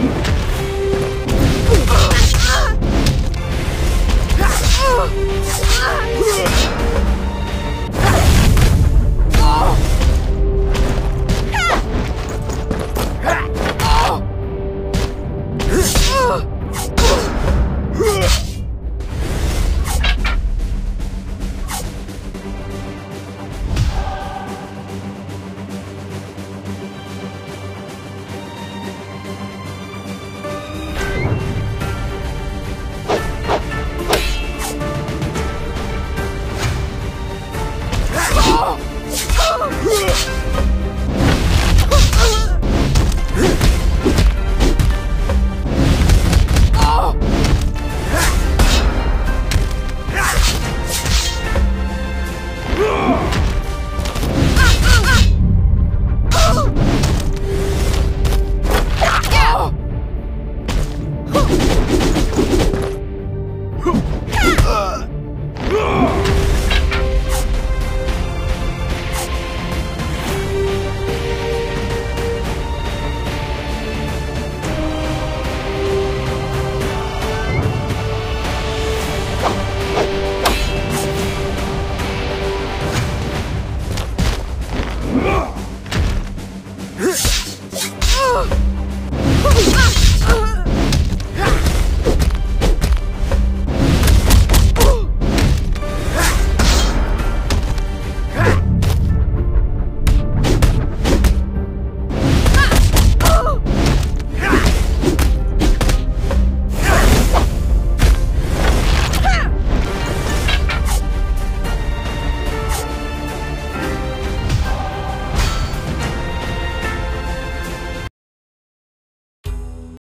Huh? Ugh!